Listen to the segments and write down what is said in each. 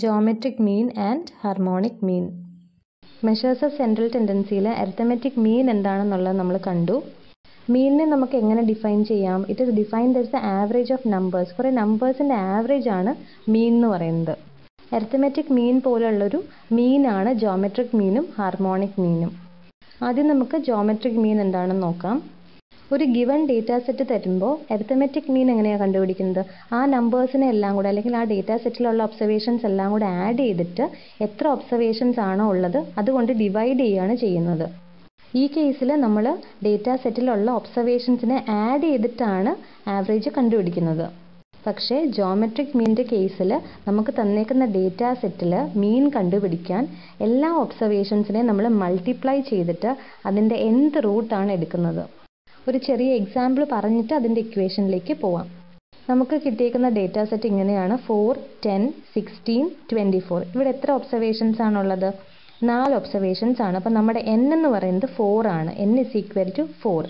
Geometric mean and harmonic mean measures of central ടെൻഡൻസിയിൽ arithmetic mean എന്താണെന്നുള്ളത് നമ്മൾ കണ്ടു. മീനിനെ നമുക്ക് എങ്ങനെ ഡിഫൈൻ ചെയ്യാം? It is defined as the average of numbers കുറേ നമ്പേഴ്സിന്റെ ആവറേജ് ആണ് മീൻ എന്ന് പറയുന്നത്. അരിത്തമെറ്റിക് മീൻ പോലുള്ളൊരു മീനാണ് ജോമെട്രിക് മീനും ഹാർമോണിക് മീനും ആദ്യം നമുക്ക് ജോമെട്രിക് മീൻ എന്താണെന്ന് നോക്കാം. ഒരു ഗിവൺ ഡേറ്റാ സെറ്റ് തരുമ്പോൾ അരിത്തമെറ്റിക് മീൻ എങ്ങനെയാണ് കണ്ടുപിടിക്കുന്നത്? ആ നമ്പേഴ്സിനെ എല്ലാം കൂടെ അല്ലെങ്കിൽ ആ ഡേറ്റാ സെറ്റിലുള്ള ഒബ്സർവേഷൻസ് എല്ലാം കൂടെ ആഡ് ചെയ്തിട്ട് എത്ര ഒബ്സർവേഷൻസ് ആണോ ഉള്ളത് അതുകൊണ്ട് ഡിവൈഡ് ചെയ്യുകയാണ് ചെയ്യുന്നത്. ഈ കേസിൽ നമ്മൾ ഡേറ്റാ സെറ്റിലുള്ള ഒബ്സർവേഷൻസിനെ ആഡ് ചെയ്തിട്ടാണ് ആവറേജ് കണ്ടുപിടിക്കുന്നത്. പക്ഷേ ജോമെട്രിക് മീനിന്റെ കേസിൽ നമുക്ക് തന്നേക്കുന്ന ഡേറ്റാ സെറ്റിൽ മീൻ കണ്ടുപിടിക്കാൻ എല്ലാ ഒബ്സർവേഷൻസിനെയും നമ്മൾ മൾട്ടിപ്ലൈ ചെയ്തിട്ട് അതിന്റെ എന്ത് റൂട്ടാണ് എടുക്കുന്നത്. ഒരു ചെറിയ എക്സാമ്പിൾ പറഞ്ഞിട്ട് അതിന്റെ ഇക്വേഷനിലേക്ക് പോവാം. നമുക്ക് കിട്ടിയേക്കുന്ന ഡേറ്റാ സെറ്റ് ഇങ്ങനെയാണ്. Four ten sixteen twenty four ഇവിടെ എത്ര ഒബ്സർവേഷൻസ് ആണുള്ളത്? നാല് ഒബ്സർവേഷൻസ് ആണ്. അപ്പോൾ നമ്മുടെ എൻ എന്ന് പറയുന്നത് ഫോർ ആണ്. N is equal to four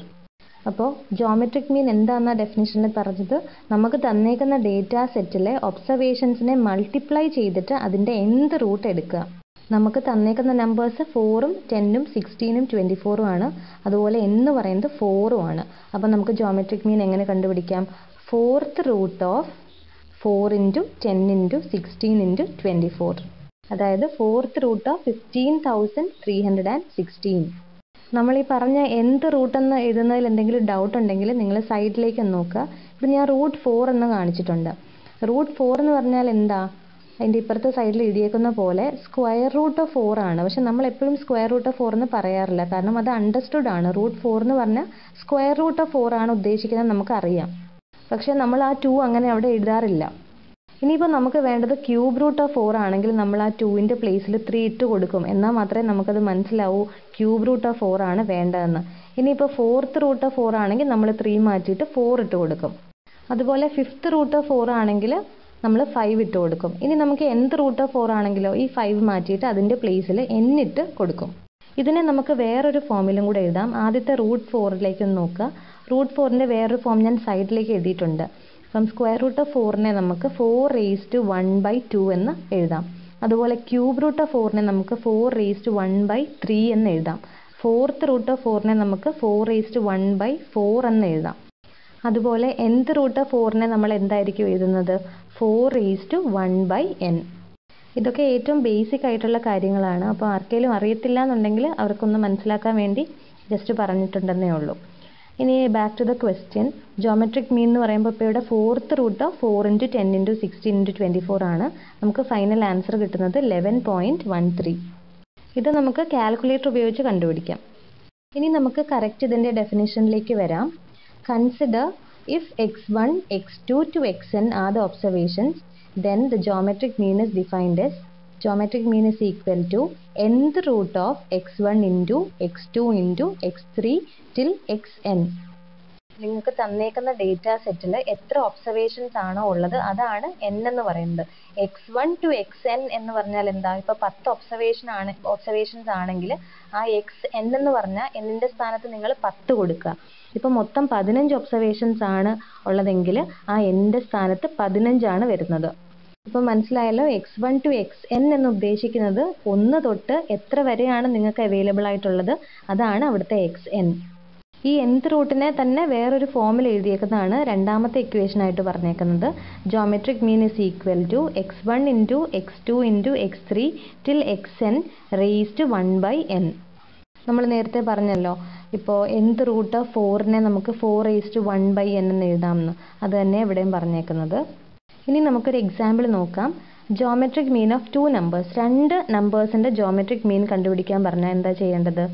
അപ്പോൾ ജോമെട്രിക് മീൻ എന്താണെന്ന ഡെഫിനിഷനിൽ പറഞ്ഞത്? നമുക്ക് തന്നേക്കുന്ന ഡേറ്റാ സെറ്റിലെ ഒബ്സർവേഷൻസിനെ മൾട്ടിപ്ലൈ ചെയ്തിട്ട് അതിന്റെ എന്ത് റൂട്ട് എടുക്കുക? നമുക്ക് തന്നേക്കുന്ന നമ്പേഴ്സ് ഫോറും ടെന്നും സിക്സ്റ്റീനും ട്വന്റി ഫോറും ആണ്. അതുപോലെ എന്ന് പറയുന്നത് ഫോറും ആണ്. അപ്പം നമുക്ക് ജോമെട്രിക് മീൻ എങ്ങനെ കണ്ടുപിടിക്കാം? Fourth root of four into ten into sixteen into twenty four അതായത് fourth root of fifteen thousand three hundred and sixteen നമ്മൾ ഈ പറഞ്ഞ എന്ത് റൂട്ട് എന്ന് എഴുതുന്നതിൽ എന്തെങ്കിലും ഡൗട്ട് ഉണ്ടെങ്കിൽ നിങ്ങൾ സൈഡിലേക്ക് നോക്കുക. ഇപ്പം ഞാൻ റൂട്ട് ഫോർ എന്ന് കാണിച്ചിട്ടുണ്ട്. റൂട്ട് ഫോർ എന്ന് പറഞ്ഞാൽ എന്താ? അതിന്റെ ഇപ്പുറത്തെ സൈഡിൽ എഴുതിയേക്കുന്ന പോലെ സ്ക്വയർ റൂട്ട് ഓഫ് ഫോർ ആണ്. പക്ഷെ നമ്മൾ എപ്പോഴും സ്ക്വയർ റൂട്ട് ഓഫ് ഫോർ എന്ന് പറയാറില്ല. കാരണം അത് അണ്ടർസ്റ്റുഡ് ആണ്. റൂട്ട് ഫോർ എന്ന് പറഞ്ഞാൽ സ്ക്വയർ റൂട്ട് ഓഫ് ഫോർ ആണ് ഉദ്ദേശിക്കുന്നത് നമുക്കറിയാം. പക്ഷെ നമ്മൾ ആ ടു അങ്ങനെ അവിടെ എഴുതാറില്ല. ഇനിയിപ്പോൾ നമുക്ക് വേണ്ടത് ക്യൂബ് റൂട്ട് ഓഫ് ഫോർ ആണെങ്കിൽ നമ്മൾ ആ ടുവിന്റെ പ്ലേസിൽ ത്രീ ഇട്ട് കൊടുക്കും. എന്നാൽ മാത്രമേ നമുക്കത് മനസ്സിലാവൂ ക്യൂബ് റൂട്ട് ഓഫ് ഫോർ ആണ് വേണ്ടതെന്ന്. ഇനിയിപ്പോൾ ഫോർത്ത് റൂട്ട് ഓഫ് ഫോർ ആണെങ്കിൽ നമ്മൾ ത്രീ മാറ്റിയിട്ട് ഫോർ ഇട്ട് കൊടുക്കും. അതുപോലെ ഫിഫ്ത്ത് റൂട്ട് ഓഫ് ഫോർ ആണെങ്കിൽ നമ്മൾ ഫൈവ് ഇട്ട് കൊടുക്കും. ഇനി നമുക്ക് എന്ത് റൂട്ട് ഓഫ് ഫോർ ആണെങ്കിലോ ഈ ഫൈവ് മാറ്റിയിട്ട് അതിന്റെ പ്ലേസിൽ എൻ ഇട്ട് കൊടുക്കും. ഇതിനെ നമുക്ക് വേറൊരു ഫോമിലും കൂടെ എഴുതാം. ആദ്യത്തെ റൂട്ട് ഫോറിലേക്ക് നോക്കുക. റൂട്ട് ഫോറിന്റെ വേറൊരു ഫോം ഞാൻ സൈഡിലേക്ക് എഴുതിയിട്ടുണ്ട്. അപ്പം സ്ക്വയർ റൂട്ട് ഓഫ് ഫോറിനെ നമുക്ക് four raise to one by two എന്ന് എഴുതാം. അതുപോലെ ക്യൂബ് റൂട്ട് ഓഫ് ഫോറിനെ നമുക്ക് four raise to one by three എന്ന് എഴുതാം. ഫോർത്ത് റൂട്ട് ഓഫ് ഫോറിനെ നമുക്ക് four raise to one by four എന്ന് എഴുതാം. അതുപോലെ എന്ത് റൂട്ട് ഫോറിനെ നമ്മൾ എന്തായിരിക്കും എഴുതുന്നത്? Four is to one by n ഇതൊക്കെ ഏറ്റവും ബേസിക് ആയിട്ടുള്ള കാര്യങ്ങളാണ്. അപ്പോൾ ആർക്കെങ്കിലും അറിയത്തില്ല എന്നുണ്ടെങ്കിൽ അവർക്കൊന്ന് മനസ്സിലാക്കാൻ വേണ്ടി ജസ്റ്റ് പറഞ്ഞിട്ടുണ്ടെന്നേ ഉള്ളൂ. ഇനി back to the question geometric mean എന്ന് പറയുമ്പോൾ ഇപ്പോൾ ഇവിടെ fourth root four into ten into sixteen into twenty four ആണ്. നമുക്ക് ഫൈനൽ ആൻസർ കിട്ടുന്നത് ലെവൻ പോയിന്റ് വൺ ത്രീ ഇത് നമുക്ക് കാൽക്കുലേറ്റർ ഉപയോഗിച്ച് കണ്ടുപിടിക്കാം. ഇനി നമുക്ക് കറക്റ്റ് ഇതിന്റെ ഡെഫിനേഷനിലേക്ക് വരാം. Consider if x1, x2 to xn are the observations, then the geometric mean is defined as geometric mean is equal to nth root of x1 into x2 into x3 till xn. നിങ്ങൾക്ക് തന്നേക്കുന്ന data സെറ്റിൽ എത്ര observations ആണോ ഉള്ളത് അതാണ് N എന്ന് പറയുന്നത്. X one two x n എന്ന് പറഞ്ഞാൽ എന്താ? ഇപ്പൊ പത്ത് ഒബ്സർവേഷൻ ആണ് ഒബ്സർവേഷൻസ് ആണെങ്കിൽ ആ എക്സ് എൻ എന്ന് പറഞ്ഞാൽ എന്നിന്റെ സ്ഥാനത്ത് നിങ്ങൾ പത്ത് കൊടുക്കുക. ഇപ്പൊ മൊത്തം പതിനഞ്ച് ഒബ്സർവേഷൻസ് ആണ് ഉള്ളതെങ്കിൽ ആ എന്റെ സ്ഥാനത്ത് പതിനഞ്ചാണ് വരുന്നത്. ഇപ്പൊ മനസ്സിലായല്ലോ? X one two x n എന്ന് ഉദ്ദേശിക്കുന്നത് ഒന്ന് തൊട്ട് എത്ര വരെയാണ് നിങ്ങൾക്ക് അവൈലബിൾ ആയിട്ടുള്ളത്? അതാണ് അവിടുത്തെ എക്സ് എൻ ഈ nth റൂട്ടിനെ തന്നെ വേറൊരു ഫോമിൽ എഴുതിയേക്കുന്നതാണ് രണ്ടാമത്തെ ഇക്വേഷൻ ആയിട്ട് പറഞ്ഞേക്കുന്നത്. Geometric mean is equal to x one into x two into x three till x n raised one by n നമ്മൾ നേരത്തെ പറഞ്ഞല്ലോ ഇപ്പോൾ എന്ത് റൂട്ട് ഓഫ് ഫോറിനെ നമുക്ക് four raised one by n എന്ന് എഴുതാമെന്ന്. അത് തന്നെ ഇവിടെയും പറഞ്ഞേക്കുന്നത്. ഇനി നമുക്കൊരു എക്സാമ്പിൾ നോക്കാം. Geometric mean of two numbers രണ്ട് നമ്പേഴ്സിന്റെ ജോമെട്രിക് മീൻ കണ്ടുപിടിക്കാൻ പറഞ്ഞാൽ എന്താ ചെയ്യേണ്ടത്?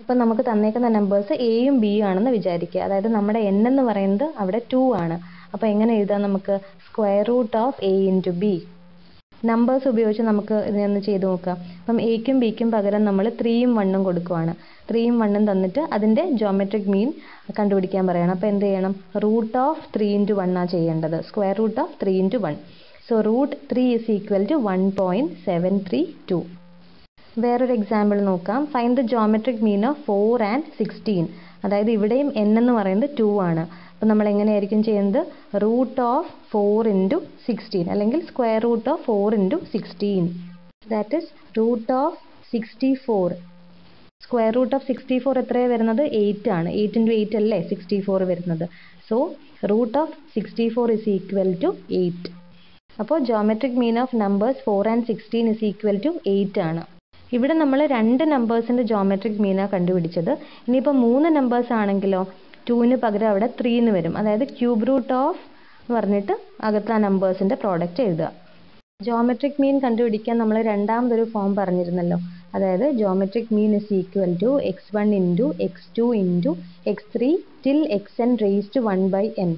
ഇപ്പം നമുക്ക് തന്നേക്കുന്ന നമ്പേഴ്സ് എയും ബിയും ആണെന്ന് വിചാരിക്കുക. അതായത് നമ്മുടെ എൻ എന്ന് പറയുന്നത് അവിടെ ടു ആണ്. അപ്പോൾ എങ്ങനെ എഴുതാം നമുക്ക്? Square root of a into b numbers ഉപയോഗിച്ച് നമുക്ക് ഇതിനൊന്ന് ചെയ്ത് നോക്കാം അപ്പം എയ്ക്കും ബിക്കും പകരം നമ്മൾ ത്രീയും വണ്ണും കൊടുക്കുവാണ്. ത്രീയും വണ്ണും തന്നിട്ട് അതിന്റെ ജോമെട്രിക് മീൻ കണ്ടുപിടിക്കാൻ പറയണം. അപ്പോൾ എന്ത് ചെയ്യണം? Root of three into one ആണ് ചെയ്യേണ്ടത്. Square root of three into one so root three is equal to one point seven three two വേറൊരു എക്സാമ്പിൾ നോക്കാം. Find the geometric mean of four and sixteen അതായത് ഇവിടെയും N എന്ന് പറയുന്നത് to ആണ്. അപ്പോൾ നമ്മൾ എങ്ങനെയായിരിക്കും ചെയ്യുന്നത്? Root of four into sixteen അല്ലെങ്കിൽ square root of four into sixteen. That is root of sixty four square root of sixty four എത്രയാണ് വരുന്നത്? എയ്റ്റ് ആണ്. എയ്റ്റ് ഇന്റു എയ്റ്റ് അല്ലേ സിക്സ്റ്റി ഫോർ വരുന്നത്. So root of sixty four is equal to eight. അപ്പോൾ geometric mean of numbers four and sixteen is equal to eight ആണ്. ഇവിടെ നമ്മൾ രണ്ട് നമ്പേഴ്സിന്റെ ജോമെട്രിക് മീനാണ് കണ്ടുപിടിച്ചത്. ഇനിയിപ്പോൾ മൂന്ന് നമ്പേഴ്സ് ആണെങ്കിലോ ടൂവിന് പകരം അവിടെ ത്രീ എന്ന് വരും. അതായത് ക്യൂബ് റൂട്ട് ഓഫ് എന്ന് പറഞ്ഞിട്ട് അകത്ത് ആ നമ്പേഴ്സിന്റെ പ്രോഡക്റ്റ് എഴുതുക. ജോമെട്രിക് മീൻ കണ്ടുപിടിക്കാൻ നമ്മൾ രണ്ടാമതൊരു ഫോം പറഞ്ഞിരുന്നല്ലോ. അതായത് geometric mean is equal to x one into x two into x three till x n raise to one by n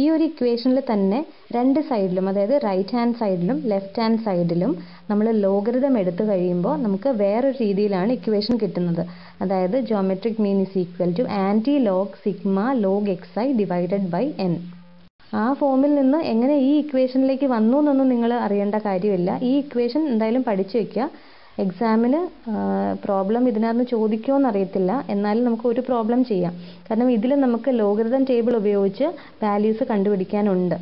ഈ ഒരു ഇക്വേഷനിൽ തന്നെ രണ്ട് സൈഡിലും അതായത് റൈറ്റ് ഹാൻഡ് സൈഡിലും ലെഫ്റ്റ് ഹാൻഡ് സൈഡിലും നമ്മൾ ലോഗരിതം എടുത്തു കഴിയുമ്പോൾ നമുക്ക് വേറൊരു രീതിയിലാണ് ഇക്വേഷൻ കിട്ടുന്നത്. അതായത് geometric mean is equal to anti log sigma log x i divided by n ആ ഫോമിൽ നിന്ന് എങ്ങനെ ഈ ഇക്വേഷനിലേക്ക് വന്നു എന്നൊന്നും നിങ്ങൾ അറിയേണ്ട കാര്യമില്ല. ഈ ഇക്വേഷൻ എന്തായാലും പഠിച്ചു വെക്കുക. എക്സാമിന് പ്രോബ്ലം ഇതിനകത്ത് ചോദിക്കുമോ എന്നറിയത്തില്ല എന്നാലും നമുക്ക് ഒരു പ്രോബ്ലം ചെയ്യാം. കാരണം ഇതിൽ നമുക്ക് ലോഗരിതം ടേബിൾ ഉപയോഗിച്ച് വാല്യൂസ് കണ്ടുപിടിക്കാനുണ്ട്.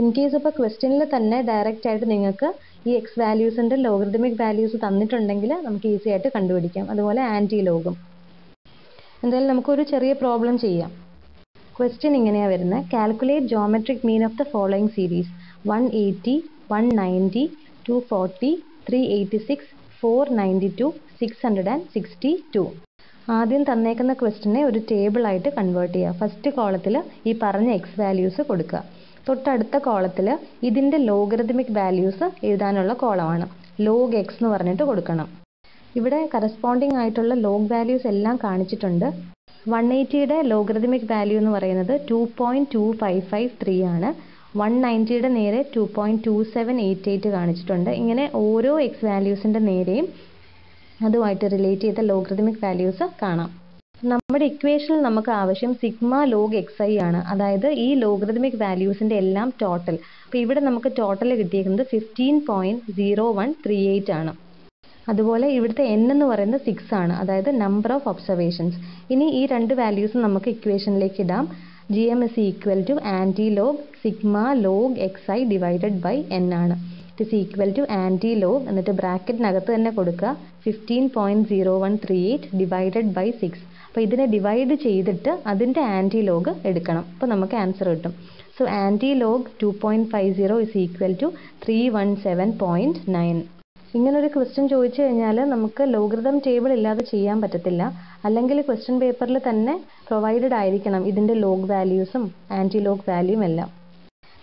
ഇൻ കേസ് ഇപ്പോൾ ക്വസ്റ്റ്യനിൽ തന്നെ ഡയറക്റ്റ് ആയിട്ട് നിങ്ങൾക്ക് ഈ എക്സ് വാല്യൂസിന്റെ ലോഗറിതമിക് വാല്യൂസ് തന്നിട്ടുണ്ടെങ്കിൽ നമുക്ക് ഈസി ആയിട്ട് കണ്ടുപിടിക്കാം. അതുപോലെ ആന്റി ലോഗും എന്തായാലും നമുക്കൊരു ചെറിയ പ്രോബ്ലം ചെയ്യാം. ക്വസ്റ്റ്യൻ ഇങ്ങനെയാണ് വരുന്നത് calculate geometric mean of the following series one eighty one ninety two forty three eighty six four ninety two six hundred and sixty two. ആദ്യം തന്നേക്കുന്ന ക്വസ്റ്റിനെ ഒരു ടേബിളായിട്ട് കൺവേർട്ട് ചെയ്യുക. ഫസ്റ്റ് കോളത്തിൽ ഈ പറഞ്ഞ എക്സ് വാല്യൂസ് കൊടുക്കുക. തൊട്ടടുത്ത കോളത്തിൽ ഇതിന്റെ ലോഗരഥമിക് വാല്യൂസ് എഴുതാനുള്ള കോളമാണ്. ലോഗ് എക്സ് എന്ന് പറഞ്ഞിട്ട് കൊടുക്കണം. ഇവിടെ കറസ്പോണ്ടിങ് ആയിട്ടുള്ള ലോഗ് വാല്യൂസ് എല്ലാം കാണിച്ചിട്ടുണ്ട്. വൺ എയ്റ്റിയുടെ ലോഗരഥമിക് വാല്യൂ എന്ന് പറയുന്നത് two point two five five three ആണ്. വൺ നയന്റിയുടെ നേരെ two point two seven eight eight കാണിച്ചിട്ടുണ്ട്. ഇങ്ങനെ ഓരോ എക്സ് വാല്യൂസിന്റെ നേരെയും അതുമായിട്ട് റിലേറ്റ് ചെയ്ത ലോഗ്രഥമിക് വാല്യൂസ് കാണാം. നമ്മുടെ ഇക്വേഷനിൽ നമുക്ക് ആവശ്യം സിഗ്മ ലോഗ് എക്സ് ഐ ആണ്. അതായത് ഈ ലോഗ്രഥമിക് വാല്യൂസിന്റെ എല്ലാം ടോട്ടൽ അപ്പോൾ ഇവിടെ നമുക്ക് ടോട്ടൽ കിട്ടിയിരിക്കുന്നത് fifteen point zero one three eight ആണ്. അതുപോലെ ഇവിടുത്തെ എൻ എന്ന് പറയുന്നത് സിക്സ് ആണ്. അതായത് നമ്പർ ഓഫ് ഒബ്സർവേഷൻസ് ഇനി ഈ രണ്ട് വാല്യൂസും നമുക്ക് ഇക്വേഷനിലേക്ക് ഇടാം. G M is equal to anti log sigma log x i divided by n ആണ്. It is equal to anti log എന്നിട്ട് ബ്രാക്കറ്റിനകത്ത് തന്നെ കൊടുക്കുക. Fifteen point zero one three eight divided by six അപ്പോൾ ഇതിനെ ഡിവൈഡ് ചെയ്തിട്ട് അതിന്റെ ആന്റി ലോഗ് എടുക്കണം. അപ്പോൾ നമുക്ക് ആൻസർ കിട്ടും. So anti log two point five zero is equal to three one seven point nine ഇങ്ങനൊരു ക്വസ്റ്റ്യൻ ചോദിച്ചു കഴിഞ്ഞാൽ നമുക്ക് ലോഗരിതം ടേബിൾ ഇല്ലാതെ ചെയ്യാൻ പറ്റത്തില്ല. അല്ലെങ്കിൽ ക്വസ്റ്റ്യൻ പേപ്പറിൽ തന്നെ പ്രൊവൈഡഡ് ആയിരിക്കണം ഇതിന്റെ ലോഗ് വാല്യൂസും ആന്റി ലോഗ് വാല്യൂം എല്ലാം.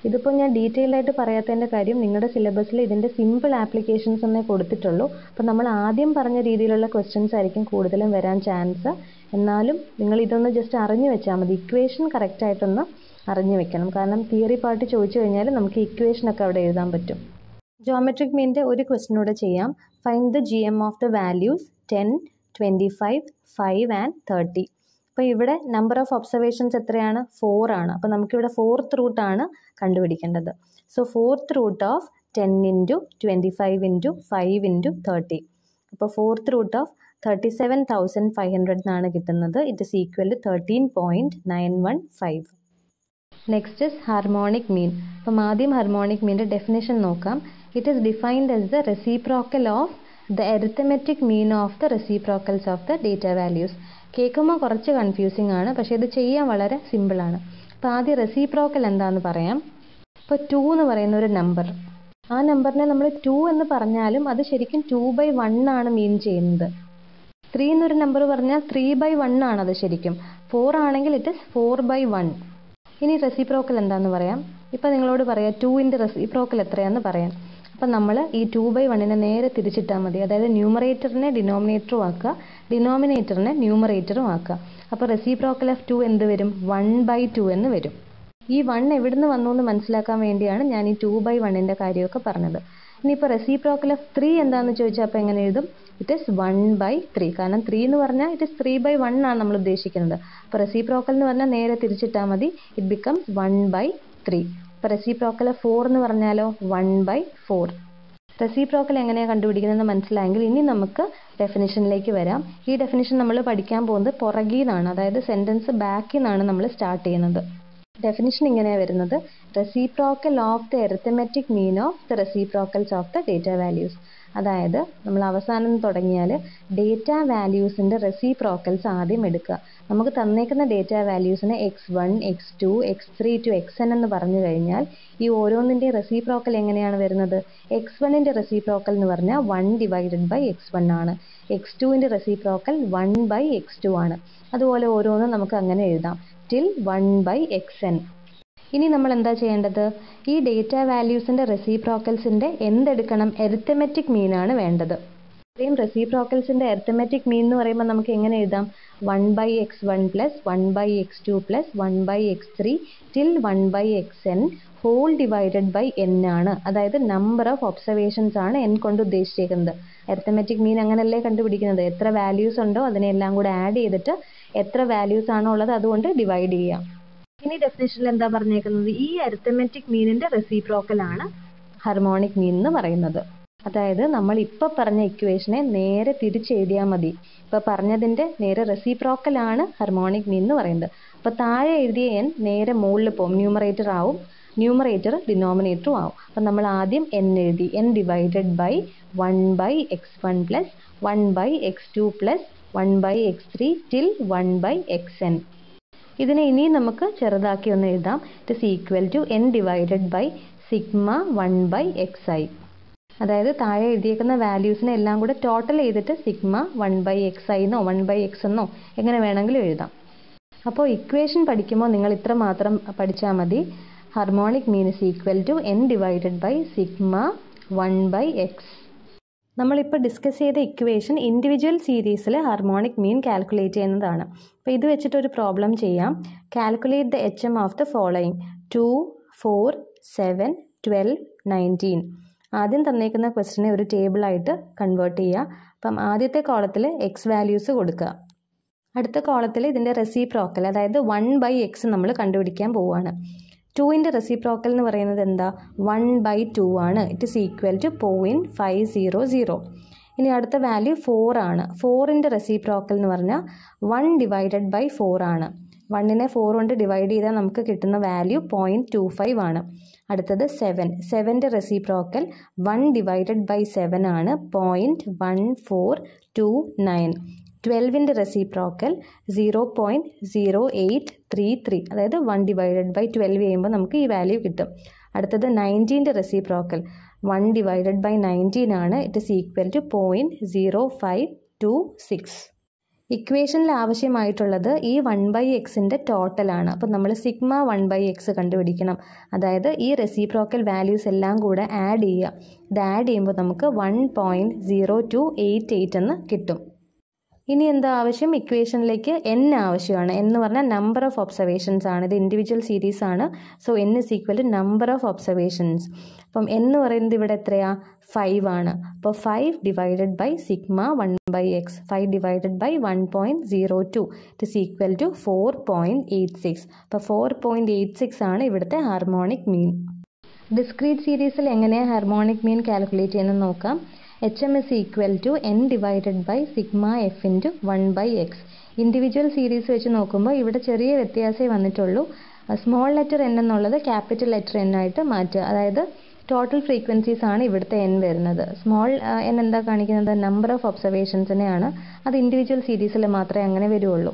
ഇതിപ്പോൾ ഞാൻ ഡീറ്റെയിൽ ആയിട്ട് പറയാത്തതിന്റെ കാര്യം നിങ്ങളുടെ സിലബസിൽ ഇതിന്റെ സിമ്പിൾ ആപ്ലിക്കേഷൻസ് എന്നേ കൊടുത്തിട്ടുള്ളൂ. അപ്പോൾ നമ്മൾ ആദ്യം പറഞ്ഞ രീതിയിലുള്ള ക്വസ്റ്റ്യൻസ് ആയിരിക്കും കൂടുതലും വരാൻ ചാൻസ് എന്നാലും നിങ്ങൾ ഇതൊന്ന് ജസ്റ്റ് അറിഞ്ഞു വെച്ചാൽ മതി. ഇക്വേഷൻ കറക്റ്റായിട്ടൊന്ന് അറിഞ്ഞു വെക്കണം. കാരണം തിയറി പാർട്ട് ചോദിച്ചു കഴിഞ്ഞാൽ നമുക്ക് ഇക്വേഷനൊക്കെ അവിടെ എഴുതാൻ പറ്റും. ജോമെട്രിക് മീന്റെ ഒരു ക്വസ്റ്റ്യൻ കൂടെ ചെയ്യാം. Find the G M of the values ten twenty five five and thirty അപ്പോൾ ഇവിടെ നമ്പർ ഓഫ് ഒബ്സർവേഷൻസ് എത്രയാണ്? ഫോർ ആണ്. അപ്പോൾ നമുക്കിവിടെ ഫോർത്ത് റൂട്ടാണ് കണ്ടുപിടിക്കേണ്ടത്. So fourth root of ten into twenty five into five into thirty അപ്പോൾ fourth root of thirty seven thousand five hundred എന്നാണ് കിട്ടുന്നത്. It is equal to thirteen point nine one five next is harmonic mean അപ്പം ആദ്യം harmonic മീന്റെ definition നോക്കാം. It is defined as the reciprocal of the arithmetic mean of the reciprocals of the data values കേൾക്കുമ്പോൾ കുറച്ച് confusing ആണ് പക്ഷേ ഇത് ചെയ്യാൻ വളരെ സിമ്പിളാണ് അപ്പോൾ ആദ്യം റെസിപ്രോക്കൽ എന്താണെന്ന് പറയാം. ഇപ്പോൾ ടു എന്ന് പറയുന്ന ഒരു നമ്പർ ആ നമ്പറിനെ നമ്മൾ ടു എന്ന് പറഞ്ഞാലും അത് ശരിക്കും ടു ബൈ വൺ ആണ് മീൻ ചെയ്യുന്നത്. ത്രീ എന്നൊരു നമ്പർ പറഞ്ഞാൽ ത്രീ ബൈ വൺ ആണ് അത് ശരിക്കും. ഫോർ ആണെങ്കിൽ it is four by one ഇനി റെസിപ്രോക്കൽ എന്താണെന്ന് പറയാം. ഇപ്പം നിങ്ങളോട് പറയാം ടുവിന്റെ റെസിപ്രോക്കൽ എത്രയാണെന്ന് പറയാം. അപ്പം നമ്മൾ ഈ ടു ബൈ വണ്ണിനെ നേരെ തിരിച്ചിട്ടാൽ മതി. അതായത് ന്യൂമറേറ്ററിനെ ഡിനോമിനേറ്ററും ആക്കുക ഡിനോമിനേറ്ററിനെ ന്യൂമറേറ്ററും ആക്കുക. അപ്പോൾ റെസിപ്രോക്കൽ ഓഫ് ടു എന്ത് വരും? വൺ ബൈ ടു എന്ന് വരും. ഈ വൺ എവിടുന്ന് വന്നു എന്ന് മനസ്സിലാക്കാൻ വേണ്ടിയാണ് ഞാൻ ഈ ടു ബൈ വണ്ണിന്റെ കാര്യമൊക്കെ പറഞ്ഞത്. ഇനിയിപ്പോൾ റെസിപ്രോക്കൽ ഓഫ് ത്രീ എന്താണെന്ന് ചോദിച്ചാൽ അപ്പോൾ എങ്ങനെ എഴുതും? It is one by three കാരണം ത്രീ എന്ന് പറഞ്ഞാൽ it is three by one ആണ് നമ്മൾ ഉദ്ദേശിക്കുന്നത്. അപ്പോൾ റെസിപ്രോക്കൽ എന്ന് പറഞ്ഞാൽ നേരെ തിരിച്ചിട്ടാൽ മതി. It becomes one by three അപ്പോൾ റെസിപ്രോക്കൽ ഫോർ എന്ന് പറഞ്ഞാലോ? വൺ ബൈ ഫോർ റെസിപ്രോക്കൽ എങ്ങനെയാണ് കണ്ടുപിടിക്കുന്നതെന്ന് മനസ്സിലായെങ്കിൽ ഇനി നമുക്ക് ഡെഫിനിഷനിലേക്ക് വരാം. ഈ ഡെഫിനിഷൻ നമ്മൾ പഠിക്കാൻ പോകുന്നത് പുറകിൽ നിന്നാണ് അതായത് സെന്റൻസ് ബാക്കിൽ നിന്നാണ് നമ്മൾ സ്റ്റാർട്ട് ചെയ്യുന്നത്. ഡെഫിനിഷൻ ഇങ്ങനെയാണ് വരുന്നത്. Reciprocal of the arithmetic mean of the reciprocals of the data values അതായത് നമ്മൾ അവസാനം തുടങ്ങിയാൽ ഡേറ്റ വാല്യൂസിന്റെ റെസിപ്രോക്കൽസ് ആദ്യം എടുക്കുക. നമുക്ക് തന്നേക്കുന്ന data വാല്യൂസിനെ x one x two x three to x n എന്ന് പറഞ്ഞു കഴിഞ്ഞാൽ ഈ ഓരോന്നിന്റെയും റെസിപ്രോക്കൽ എങ്ങനെയാണ് വരുന്നത്? എക്സ് വണ്ണിന്റെ റെസിപ്രോക്കൽ എന്ന് പറഞ്ഞാൽ one divided by x one ആണ്. എക്സ് ടുവിന്റെ reciprocal one by x two ആണ്. അതുപോലെ ഓരോന്നും നമുക്ക് അങ്ങനെ എഴുതാം. Till one by x n ഇനി നമ്മൾ എന്താ ചെയ്യേണ്ടത്? ഈ ഡേറ്റ വാല്യൂസിന്റെ റെസിപ്രോക്കൽസിന്റെ എന്തെടുക്കണം? മീൻ മീനാണ് വേണ്ടത്. ഇത്രയും റെസിപ്രോക്കൽസിന്റെ എർത്തമെറ്റിക് മീൻ എന്ന് പറയുമ്പോൾ നമുക്ക് എങ്ങനെ എഴുതാം? One by x one plus one by x two plus one by x three till one by x n whole divided by n ആണ്. അതായത് നമ്പർ ഓഫ് ഒബ്സർവേഷൻസ് ആണ് എൻ കൊണ്ട് ഉദ്ദേശിച്ചേക്കുന്നത്. എർത്തമെറ്റിക് മീൻ അങ്ങനെയല്ലേ കണ്ടുപിടിക്കുന്നത്? എത്ര വാല്യൂസ് ഉണ്ടോ അതിനെല്ലാം കൂടെ ആഡ് ചെയ്തിട്ട് എത്ര വാല്യൂസ് ആണോ ഉള്ളത് അതുകൊണ്ട് ഡിവൈഡ് ചെയ്യാം. ഇനി ഡെഫിനേഷനിൽ എന്താ പറഞ്ഞേക്കുന്നത്? ഈ അരിത്തമെറ്റിക് മീനിന്റെ റെസിപ്രോക്കൽ ആണ് ഹാർമോണിക് മീൻ എന്ന് പറയുന്നത്. അതായത് നമ്മൾ ഇപ്പൊ പറഞ്ഞ ഇക്വേഷനെ നേരെ തിരിച്ചെഴുതിയാൽ മതി. ഇപ്പൊ പറഞ്ഞതിന്റെ നേരെ റെസിപ്രോക്കൽ ആണ് ഹാർമോണിക് മീൻ എന്ന് പറയുന്നത്. അപ്പൊ താഴെ എഴുതിയ എൻ നേരെ മുകളിൽ പോകും. ന്യൂമറേറ്റർ ആവും ന്യൂമറേറ്റർ ഡിനോമിനേറ്ററും ആവും. അപ്പം നമ്മൾ ആദ്യം എൻ എഴുതി. N divided by one by x one plus one by x two plus one by x three till one by x n ഇതിനെ ഇനിയും നമുക്ക് ചെറുതാക്കി ഒന്ന് എഴുതാം. It is equal to n divided by sigma one by x i അതായത് താഴെ എഴുതിയേക്കുന്ന വാല്യൂസിനെ എല്ലാം കൂടെ ടോട്ടൽ ചെയ്തിട്ട് sigma one by x i എന്നോ വൺ ബൈ എക്സ് എന്നോ എങ്ങനെ വേണമെങ്കിലും എഴുതാം. അപ്പോൾ ഇക്വേഷൻ പഠിക്കുമ്പോൾ നിങ്ങൾ ഇത്ര മാത്രം പഠിച്ചാൽ മതി. Harmonic mean is equal to n divided by sigma one by x നമ്മളിപ്പോൾ ഡിസ്കസ് ചെയ്ത ഇക്വേഷൻ ഇൻഡിവിജ്വൽ സീരീസിൽ ഹാർമോണിക് മീൻ കാൽക്കുലേറ്റ് ചെയ്യുന്നതാണ്. അപ്പോൾ ഇത് വെച്ചിട്ടൊരു പ്രോബ്ലം ചെയ്യാം. Calculate the H M of the following two four seven twelve nineteen ആദ്യം തന്നേക്കുന്ന ക്വസ്റ്റിനെ ഒരു ടേബിളായിട്ട് കൺവേർട്ട് ചെയ്യുക. അപ്പം ആദ്യത്തെ കോളത്തിൽ എക്സ് വാല്യൂസ് കൊടുക്കുക. അടുത്ത കോളത്തിൽ ഇതിന്റെ റെസിപ്രോക്കൽ അതായത് വൺ ബൈ എക്സ് നമ്മൾ കണ്ടുപിടിക്കാൻ പോവുകയാണ്. ടുവിന്റെ റെസിപ്രോക്കൽ എന്ന് പറയുന്നത് എന്താ? വൺ ബൈ ടു ആണ്. It is equal to point five zero zero ഇനി അടുത്ത വാല്യൂ ഫോർ ആണ്. ഫോറിന്റെ റെസിപ്രോക്കൽ എന്ന് പറഞ്ഞാൽ വൺ ഡിവൈഡഡ് ബൈ ഫോർ ആണ്. വണ്ണിനെ ഫോർ കൊണ്ട് ഡിവൈഡ് ചെയ്താൽ നമുക്ക് കിട്ടുന്ന വാല്യൂ പോയിന്റ് ടു ഫൈവ് ആണ്. അടുത്തത് seven സെവന്റെ reciprocal one divided by seven ആണ്. Point one four two nine ട്വൽവിന്റെ reciprocal zero point zero eight three three അതായത് വൺ ഡിവൈഡഡ് ബൈ ട്വൽവ് ചെയ്യുമ്പോൾ നമുക്ക് ഈ വാല്യൂ കിട്ടും. അടുത്തത് നയന്റീന്റെ reciprocal one divided by nineteen ആണ്. It is equal to point zero five two six ഇക്വേഷനിൽ ആവശ്യമായിട്ടുള്ളത് ഈ വൺ ബൈ എക്സിന്റെ ടോട്ടലാണ് അപ്പോൾ നമ്മൾ സിഗ്മ വൺ ബൈ എക്സ് കണ്ടുപിടിക്കണം. അതായത് ഈ റെസിപ്രോക്കൽ വാല്യൂസ് എല്ലാം കൂടെ ആഡ് ചെയ്യുക. ഇത് ആഡ് ചെയ്യുമ്പോൾ നമുക്ക് one point zero two eight eight എന്ന് കിട്ടും. ഇനി എന്താ ആവശ്യം? ഇക്വേഷനിലേക്ക് എൻ ആവശ്യമാണ്. എന്ന് പറഞ്ഞാൽ നമ്പർ ഓഫ് ഒബ്സർവേഷൻസ് ആണ്. ഇത് ഇൻഡിവിജ്വൽ സീരീസ് ആണ്. So n is equal to number of observations അപ്പം എന്ന് പറയുന്നത് ഇവിടെ എത്രയാ? ഫൈവ് ആണ്. അപ്പോൾ five divided by sigma one by x five divided by one point zero two it is equal to four point eight six അപ്പോൾ four point eight six ആണ് ഇവിടുത്തെ ഹാർമോണിക് മീൻ ഡിസ്ക്രീറ്റ് സീരീസിൽ എങ്ങനെയാണ് ഹാർമോണിക് മീൻ കാൽക്കുലേറ്റ് ചെയ്യുന്നത് നോക്കാം. H M is equal to n divided by sigma f into one by x individual series വെച്ച് നോക്കുമ്പോൾ ഇവിടെ ചെറിയ വ്യത്യാസമേ വന്നിട്ടുള്ളൂ. സ്മോൾ ലെറ്റർ എൻ എന്നുള്ളത് ക്യാപിറ്റൽ ലെറ്റർ എൻ ആയിട്ട് മാറ്റുക. അതായത് ടോട്ടൽ ഫ്രീക്വൻസീസ് ആണ് ഇവിടുത്തെ എൻ വരുന്നത്. സ്മോൾ എൻ എന്താ കാണിക്കുന്നത്? നമ്പർ ഓഫ് ഒബ്സർവേഷൻസിനെയാണ് അത് ഇൻഡിവിജ്വൽ സീരീസിൽ മാത്രമേ അങ്ങനെ വരുള്ളൂ.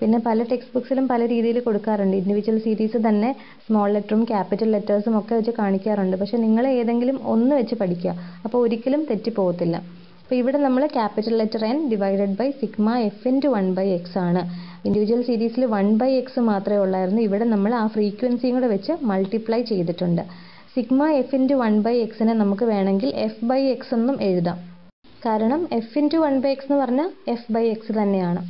പിന്നെ പല ടെക്സ്റ്റ് ബുക്സിലും പല രീതിയിൽ കൊടുക്കാറുണ്ട്. ഇൻഡിവിജ്വൽ സീരീസ് തന്നെ സ്മോൾ ലെറ്ററും ക്യാപിറ്റൽ ലെറ്റേഴ്സും ഒക്കെ വെച്ച് കാണിക്കാറുണ്ട്. പക്ഷേ നിങ്ങൾ ഏതെങ്കിലും ഒന്ന് വെച്ച് പഠിക്കുക. അപ്പോൾ ഒരിക്കലും തെറ്റിപ്പോകത്തില്ല. അപ്പോൾ ഇവിടെ നമ്മൾ capital letter n divided by sigma f into one by x ആണ്. ഇൻഡിവിജ്വൽ സീരീസിൽ വൺ ബൈ എക്സ് മാത്രമേ ഉള്ളായിരുന്നു. ഇവിടെ നമ്മൾ ആ ഫ്രീക്വൻസിയും കൂടെ വെച്ച് മൾട്ടിപ്ലൈ ചെയ്തിട്ടുണ്ട്. Sigma f into one by എക്സിനെ നമുക്ക് വേണമെങ്കിൽ എഫ് ബൈ എക്സ് എന്നും എഴുതാം. കാരണം f into one by x എന്ന് പറഞ്ഞാൽ എഫ് ബൈ എക്സ് തന്നെയാണ്.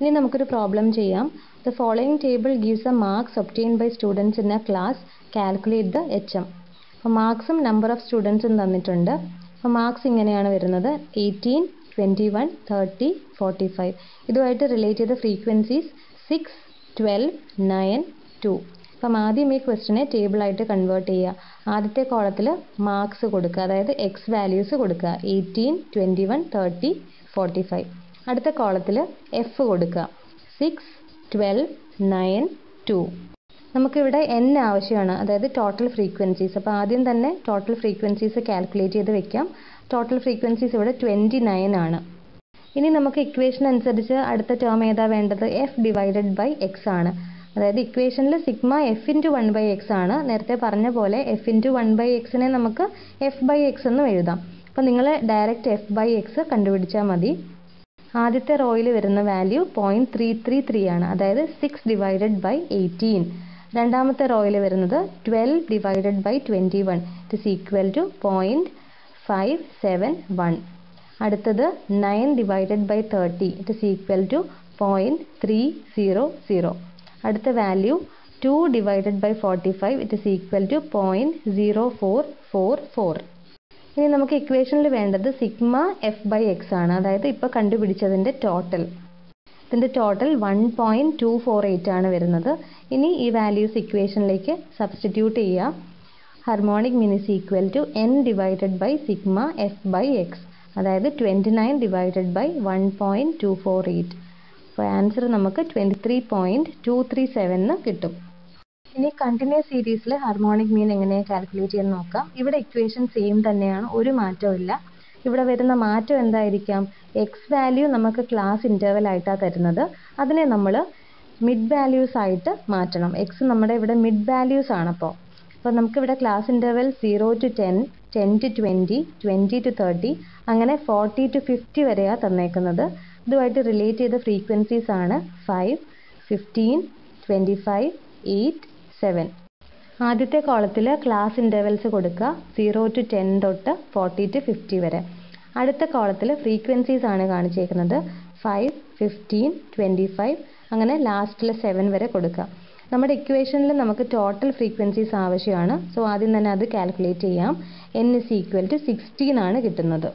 ഇനി നമുക്കൊരു പ്രോബ്ലം ചെയ്യാം. The following table gives a marks obtain by students in a class calculate the H M അപ്പോൾ മാർക്സും നമ്പർ ഓഫ് സ്റ്റുഡൻസും തന്നിട്ടുണ്ട്. അപ്പോൾ മാർക്സ് ഇങ്ങനെയാണ് വരുന്നത്. Eighteen twenty one thirty forty five ഇതുമായിട്ട് റിലേറ്റ് ചെയ്ത frequencies six twelve nine two അപ്പം ആദ്യം ഈ ക്വസ്റ്റിനെ ടേബിളായിട്ട് കൺവേർട്ട് ചെയ്യുക. ആദ്യത്തെ കോളത്തിൽ മാർക്സ് കൊടുക്കുക. അതായത് എക്സ് വാല്യൂസ് കൊടുക്കുക. Eighteen twenty one thirty forty five അടുത്ത കോളത്തിൽ എഫ് കൊടുക്കുക. സിക്സ് ട്വൽവ് നയൻ ടു നമുക്കിവിടെ എൻ ആവശ്യമാണ്. അതായത് ടോട്ടൽ ഫ്രീക്വൻസീസ് അപ്പോൾ ആദ്യം തന്നെ ടോട്ടൽ ഫ്രീക്വൻസീസ് കാൽക്കുലേറ്റ് ചെയ്ത് വെക്കാം. ടോട്ടൽ ഫ്രീക്വൻസീസ് ഇവിടെ ട്വന്റി നയൻ ആണ്. ഇനി നമുക്ക് ഇക്വേഷൻ അനുസരിച്ച് അടുത്ത ടേം ഏതാ വേണ്ടത്? എഫ് ഡിവൈഡഡ് ബൈ എക്സ് ആണ്. അതായത് ഇക്വേഷനിൽ sigma f into one by x ആണ്. നേരത്തെ പറഞ്ഞ പോലെ എഫ് ഇന്റു വൺ ബൈ എക്സിനെ നമുക്ക് എഫ് ബൈ എക്സ് എന്ന് എഴുതാം. അപ്പോൾ നിങ്ങൾ ഡയറക്റ്റ് എഫ് ബൈ എക്സ് കണ്ടുപിടിച്ചാൽ മതി. ആദ്യത്തെ റോയിൽ വരുന്ന value point three three three ആണ്. അതായത് സിക്സ് ഡിവൈഡഡ് ബൈ എയ്റ്റീൻ രണ്ടാമത്തെ റോയിൽ വരുന്നത് twelve divided by twenty one it is equal to point five seven one അടുത്തത് nine divided by thirty it is equal to point three zero zero അടുത്ത value two divided by forty five it is equal to point zero four four four ഇനി നമുക്ക് ഇക്വേഷനിൽ വേണ്ടത് sigma f by x ആണ്. അതായത് ഇപ്പോൾ കണ്ടുപിടിച്ചതിന്റെ total ഇതിന്റെ total one point two four eight ആണ് വരുന്നത്. ഇനി ഈ വാല്യൂസ് ഇക്വേഷനിലേക്ക് സബ്സ്റ്റിറ്റ്യൂട്ട് ചെയ്യുക harmonic mean is equal to n divided by sigma f by x അതായത് twenty nine divided by one point two four eight അപ്പോൾ ആൻസർ നമുക്ക് twenty three point two three seven കിട്ടും. ഇനി കണ്ടിന്യൂസ് സീരീസിൽ harmonic മീൻ എങ്ങനെയാണ് calculate ചെയ്യുന്നത് നോക്കാം. ഇവിടെ ഇക്വേഷൻ സെയിം തന്നെയാണ് ഒരു മാറ്റവും ഇല്ല. ഇവിടെ വരുന്ന മാറ്റം എന്തായിരിക്കാം? എക്സ് വാല്യൂ നമുക്ക് ക്ലാസ് ഇന്റർവൽ ആയിട്ടാണ് തരുന്നത്. അതിനെ നമ്മൾ മിഡ് വാല്യൂസ് ആയിട്ട് മാറ്റണം. എക്സ് നമ്മുടെ ഇവിടെ മിഡ് വാല്യൂസ് ആണ് അപ്പോൾ അപ്പോൾ നമുക്കിവിടെ class interval zero to ten ten to twenty twenty to thirty അങ്ങനെ ഫോർട്ടി ടു ഫിഫ്റ്റി വരെയാണ് തന്നേക്കുന്നത്. ഇതുമായിട്ട് റിലേറ്റ് ചെയ്ത ഫ്രീക്വൻസീസ് ആണ് five fifteen twenty five eight seven ആദ്യത്തെ കോളത്തിൽ ക്ലാസ് ഇന്റർവെൽസ് കൊടുക്കുക സീറോ ടു ടെൻ തൊട്ട് ഫോർട്ടി ടു ഫിഫ്റ്റി വരെ. അടുത്ത കോളത്തിൽ ഫ്രീക്വൻസീസ് ആണ് കാണിച്ചേക്കുന്നത്. ഫൈവ് ഫിഫ്റ്റീൻ ട്വന്റി ഫൈവ് അങ്ങനെ ലാസ്റ്റിൽ സെവൻ വരെ കൊടുക്കുക നമ്മുടെ ഇക്വേഷനിൽ നമുക്ക് ടോട്ടൽ ഫ്രീക്വൻസീസ് ആവശ്യമാണ്. സോ ആദ്യം തന്നെ അത് കാൽക്കുലേറ്റ് ചെയ്യാം. N is equal to sixteen ആണ് കിട്ടുന്നത്.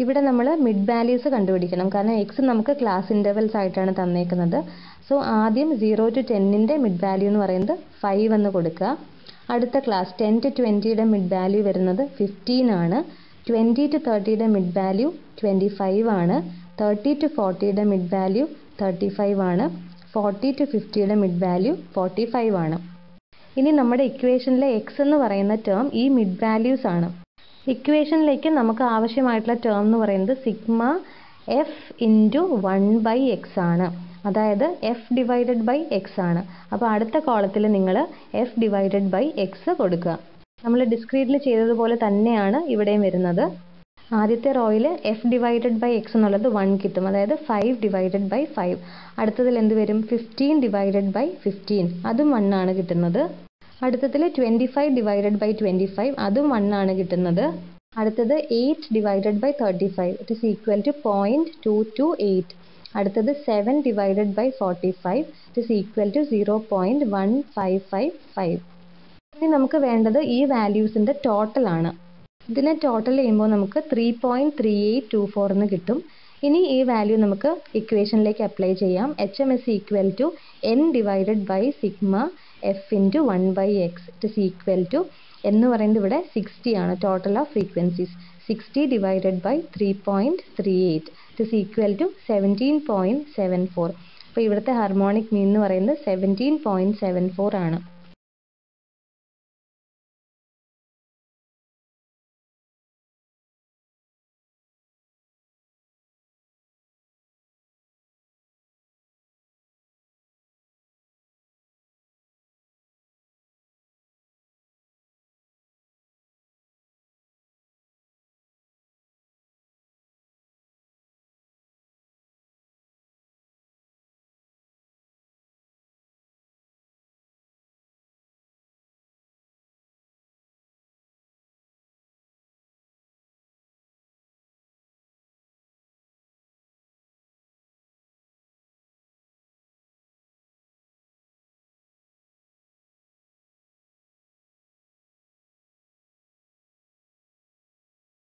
ഇവിടെ നമ്മൾ മിഡ് വാല്യൂസ് കണ്ടുപിടിക്കണം. കാരണം എക്സ് നമുക്ക് ക്ലാസ് ഇന്റർവെൽസ് ആയിട്ടാണ് തന്നേക്കുന്നത്. സോ ആദ്യം സീറോ ടു ടെന്നിന്റെ മിഡ് വാല്യൂ എന്ന് പറയുന്നത് ഫൈവ് എന്ന് കൊടുക്കുക. അടുത്ത ക്ലാസ് ടെൻ ടു ട്വന്റിയുടെ മിഡ് വാല്യൂ വരുന്നത് ഫിഫ്റ്റീൻ ആണ്. ട്വന്റി ടു തേർട്ടിയുടെ മിഡ് വാല്യൂ ട്വന്റി ഫൈവ് ആണ്. തേർട്ടി ടു ഫോർട്ടിയുടെ മിഡ് വാല്യൂ തേർട്ടി ഫൈവ് ആണ്. ഫോർട്ടി ടു ഫിഫ്റ്റിയുടെ മിഡ് വാല്യൂ ഫോർട്ടി ഫൈവ് ആണ്. ഇനി നമ്മുടെ ഇക്വേഷനിലെ എക്സ് എന്ന് പറയുന്ന ടേം ഈ മിഡ് വാല്യൂസ് ആണ്. ഇക്വേഷനിലേക്ക് നമുക്ക് ആവശ്യമായിട്ടുള്ള ടേം എന്ന് പറയുന്നത് sigma f into one by x ആണ്. അതായത് എഫ് ഡിവൈഡഡ് ബൈ എക്സ് ആണ്. അപ്പോൾ അടുത്ത കോളത്തിൽ നിങ്ങൾ എഫ് ഡിവൈഡഡ് ബൈ എക്സ് കൊടുക്കുക. നമ്മൾ ഡിസ്ക്രീറ്റിൽ ചെയ്തതുപോലെ തന്നെയാണ് ഇവിടെയും വരുന്നത്. ആദ്യത്തെ റോയിൽ എഫ് ഡിവൈഡഡ് ബൈ എക്സ് എന്നുള്ളത് വൺ കിട്ടും. അതായത് ഫൈവ് ഡിവൈഡഡ് ബൈ ഫൈവ് അടുത്തതിൽ എന്ത് വരും? ഫിഫ്റ്റീൻ ഡിവൈഡഡ് ബൈ ഫിഫ്റ്റീൻ അതും വൺ ആണ് കിട്ടുന്നത്. അടുത്തതിൽ twenty five divided by twenty five അതും വൺ ആണ് കിട്ടുന്നത്. അടുത്തത് eight divided by thirty five it is equal to point two two eight അടുത്തത് seven divided by forty five it is equal to zero point one five five five ഇനി നമുക്ക് വേണ്ടത് ഈ വാല്യൂസിന്റെ total ആണ്. ഇതിനെ ടോട്ടൽ ചെയ്യുമ്പോൾ നമുക്ക് three point three eight two four എന്ന് കിട്ടും. ഇനി ഈ വാല്യൂ നമുക്ക് ഇക്വേഷനിലേക്ക് അപ്ലൈ ചെയ്യാം. H M S equal to n divided by sigma f into one by x it is equal to എന്ന് പറയുന്നത് ഇവിടെ സിക്സ്റ്റി ആണ്. Total of frequencies sixty divided by three point three eight it is equal to seventeen point seven four അപ്പോൾ ഇവിടുത്തെ harmonic mean എന്ന് പറയുന്നത് seventeen point seven four ആണ്.